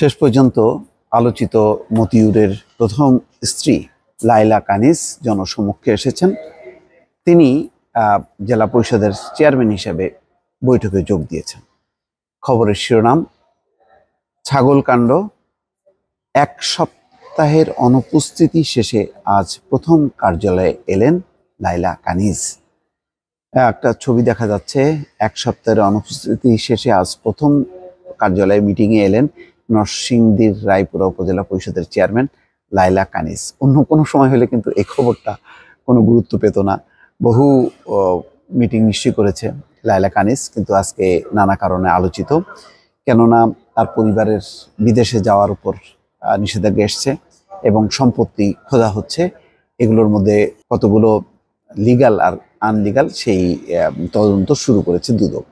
শেষ পর্যন্ত আলোচিত মতিউরের প্রথম স্ত্রী লাইলা কানিস জনসমক্ষে এসেছেন। তিনি জেলা পরিষদের চেয়ারম্যান হিসেবে বৈঠকে যোগ দিয়েছেন। খবরের শিরোনাম ছাগলকাণ্ড এক সপ্তাহের অনুপস্থিতি শেষে আজ প্রথম কার্যালয়ে এলেন লাইলা কানিজ একটা ছবি দেখা যাচ্ছে, এক সপ্তাহের অনুপস্থিতি শেষে আজ প্রথম কার্যালয়ে মিটিংয়ে এলেন। নরসিংদীর রায়পুরা উপজেলা পরিষদের চেয়ারম্যান লাইলা কানিস। অন্য কোনো সময় হলে কিন্তু এই খবরটা কোনো গুরুত্ব পেত না। বহু মিটিং নিশ্চয় করেছে লাইলা কানিস, কিন্তু আজকে নানা কারণে আলোচিত। কেননা তার পরিবারের বিদেশে যাওয়ার উপর নিষেধাজ্ঞা এসছে এবং সম্পত্তি খোঁজা হচ্ছে। এগুলোর মধ্যে কতগুলো লিগাল আর আনলিগাল সেই তদন্ত শুরু করেছে দুদক।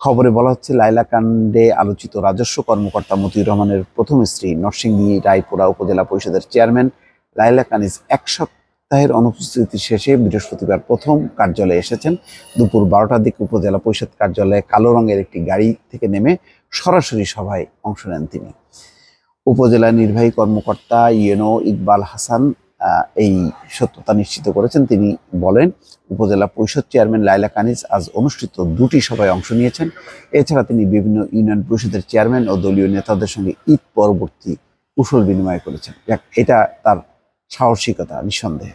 খবরে বলা হচ্ছে লাইলা কাণ্ডে আলোচিত রাজস্ব কর্মকর্তা মতিউর রহমানের প্রথম স্ত্রী নরসিংদী রায়পুরা উপজেলা পরিষদের চেয়ারম্যান। লাইলা কানিজ এক সপ্তাহের অনুপস্থিতি শেষে বৃহস্পতিবার প্রথম কার্যালয়ে এসেছেন। দুপুর বারোটার দিকে উপজেলা পরিষদ কার্যালয়ে কালো রঙের একটি গাড়ি থেকে নেমে সরাসরি সভায় অংশ নেন তিনি। উপজেলা নির্বাহী কর্মকর্তা ইয়েনো ইকবাল হাসান এই সত্যতা নিশ্চিত করেছেন। তিনি বলেন, উপজেলা পরিষদ চেয়ারম্যান লাইলা কানিজ আজ অনুষ্ঠিত দুটি সভায় অংশ নিয়েছেন। এছাড়া তিনি বিভিন্ন ইউনিয়ন পরিষদের চেয়ারম্যান ও দলীয় নেতাদের সঙ্গে ঈদ পরবর্তী কুশল বিনিময় করেছেন। এটা তার সাহসিকতা, নিঃসন্দেহে।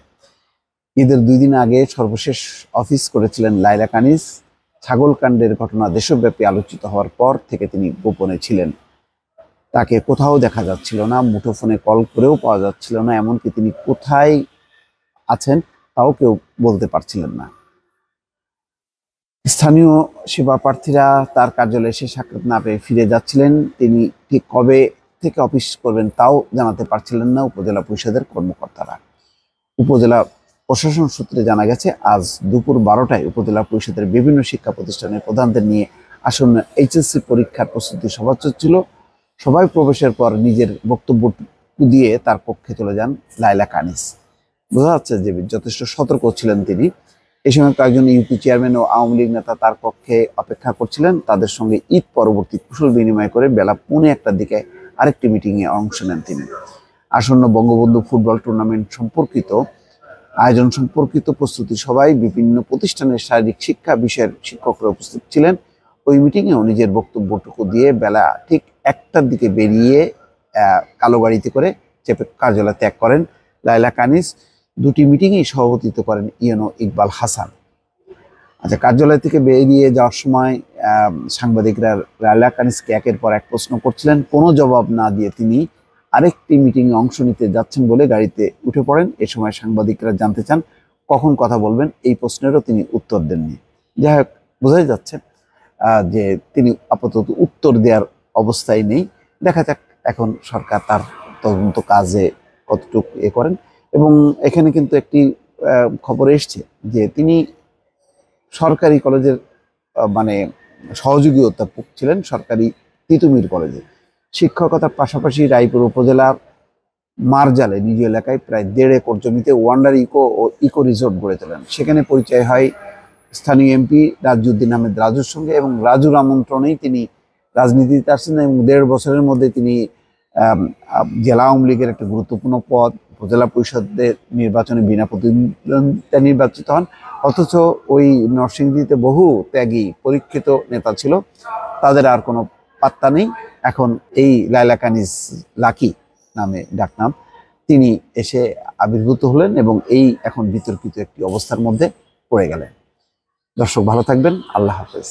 ঈদের দুই দিন আগে সর্বশেষ অফিস করেছিলেন লাইলা কানিজ। ছাগলকাণ্ডের ঘটনা দেশব্যাপী আলোচিত হওয়ার পর থেকে তিনি গোপনে ছিলেন। তাকে কোথাও দেখা যাচ্ছিল না, মুঠোফোনে কল করেও পাওয়া যাচ্ছিল না, এমনকি তিনি কোথায় আছেন তাও কেউ বলতে পারছিলেন না। স্থানীয় সেবা প্রার্থীরা তার কার্যালয়ে এসে সাক্ষাৎ না পেয়ে ফিরে যাচ্ছিলেন। তিনি ঠিক কবে থেকে অফিস করবেন তাও জানাতে পারছিলেন না উপজেলা পরিষদের কর্মকর্তারা। উপজেলা প্রশাসন সূত্রে জানা গেছে, আজ দুপুর বারোটায় উপজেলা পরিষদের বিভিন্ন শিক্ষা প্রতিষ্ঠানের প্রধানদের নিয়ে আসন্ন এইচএসসি পরীক্ষার প্রস্তুতি সভা চলছিল। সবাই প্রবেশের পর নিজের বক্তব্য দিয়ে তার পক্ষে চলে যান লাইলা কানিস। বোঝা যাচ্ছে যে যথেষ্ট সতর্ক ছিলেন তিনি। এই সময় কয়েকজন ইউপি চেয়ারম্যান ও আওয়ামী লীগ নেতা তার পক্ষে অপেক্ষা করছিলেন। তাদের সঙ্গে ঈদ পরবর্তী কুশল বিনিময় করে বেলা পৌনে একটার দিকে আরেকটি মিটিংয়ে অংশ নেন তিনি। আসন্ন বঙ্গবন্ধু ফুটবল টুর্নামেন্ট সম্পর্কিত আয়োজন সম্পর্কিত প্রস্তুতি সবাই বিভিন্ন প্রতিষ্ঠানের শারীরিক শিক্ষা বিষয়ের শিক্ষকরা উপস্থিত ছিলেন। ওই মিটিংয়েও নিজের বক্তব্যটুকু দিয়ে বেলা ঠিক একটার দিকে বেরিয়ে কালো গাড়িতে করে চেপে কার্যালয় ত্যাগ করেন লাইলা কানিস। দুটি মিটিংয়েই সভাপতিত্ব করেন ইয়নো ইকবাল হাসান। আচ্ছা কার্যালয় থেকে বেরিয়ে যাওয়ার সময় সাংবাদিকরা লাইলা কানিসকে একের পর এক প্রশ্ন করছিলেন। কোনো জবাব না দিয়ে তিনি আরেকটি মিটিংয়ে অংশ নিতে যাচ্ছেন বলে গাড়িতে উঠে পড়েন। এ সময় সাংবাদিকরা জানতে চান, কখন কথা বলবেন? এই প্রশ্নেরও তিনি উত্তর দেননি। যাই হোক, বোঝাই যাচ্ছে যে তিনি আপাতত উত্তর দেওয়ার অবস্থায় নেই। দেখা যাক এখন সরকার তার তদন্ত কাজে কতটুকু এ করেন। এবং এখানে কিন্তু একটি খবর এসছে যে তিনি সরকারি কলেজের মানে সহযোগী অধ্যাপক ছিলেন সরকারি তিতুমির কলেজে। শিক্ষকতার পাশাপাশি রায়পুর উপজেলার মারজালে নিজ এলাকায় প্রায় দেড় একর জমিতে ওয়ান্ডার ইকো ও ইকো রিসোর্ট গড়ে তোলেন। সেখানে পরিচয় হয় স্থানীয় এমপি রাজউদ্দিন আহমেদ রাজুর সঙ্গে এবং রাজুর আমন্ত্রণেই তিনি রাজনীতিতে আসছেন এবং দেড় বছরের মধ্যে তিনি জেলা আওয়ামী লীগের একটা গুরুত্বপূর্ণ পদ, উপজেলা পরিষদের নির্বাচনে বিনা প্রতিদ্বন্দ্বিতা নির্বাচিত হন। অথচ ওই নরসিংদীতে বহু ত্যাগী, পরীক্ষিত নেতা ছিল। তাদের আর কোনো পাত্তা নেই। এখন এই লাইলা কানিজ লাকি নামে ডাকনাম। তিনি এসে আবির্ভূত হলেন এবং এই এখন বিতর্কিত একটি অবস্থার মধ্যে পড়ে গেলেন। দর্শক ভালো থাকবেন। আল্লাহ হাফেজ।